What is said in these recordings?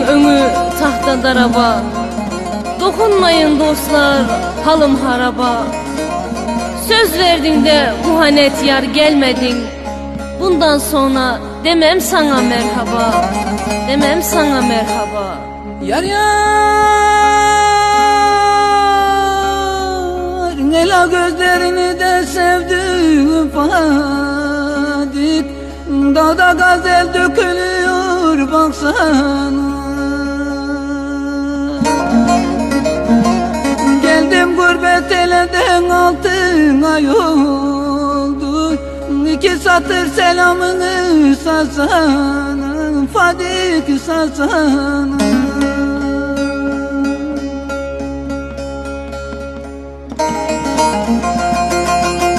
Evin önü tahta daraba. Dokunmayın dostlar halım haraba. Söz verdin de muhanet yar gelmedin. Bundan sonra demem sana merhaba. Demem sana merhaba. Yar yar Nela gözlerini de sevdim Fadik. Dağda gazel dökülüyor baksana Gurbet eleden altın ay oldu İki satır selamını sarsana Fadik sarsana Canım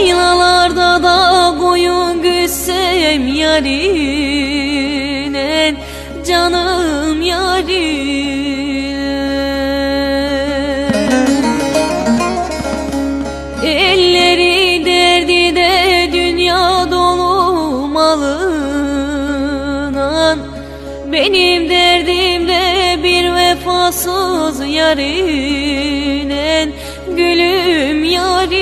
Yaylalarda da koyun gütsem yarinen Canım yarinen. Elleri derdi de dünya dolu malından Benim derdim de bir vefasız yarinen Gülüm yarinen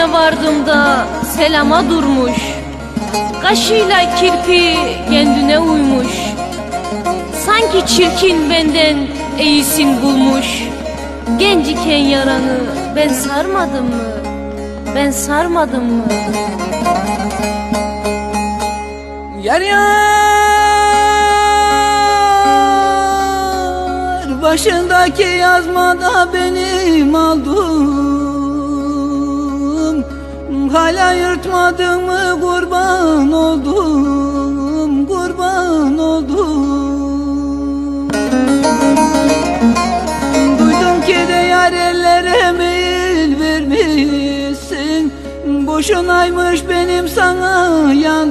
Evlerine vardım da selama durmuş Kaşıyla kirpi kendine uymuş Sanki çirkin benden iyisin bulmuş Genciken yaranı ben sarmadım mı? Ben sarmadım mı? Yar yar Başındaki yazmada benim aldım Hala yırtmadın mı kurban oldum Kurban oldum. Duydum ki de yar ellere meyil vermişsin. Boşunaymış benim sana yandım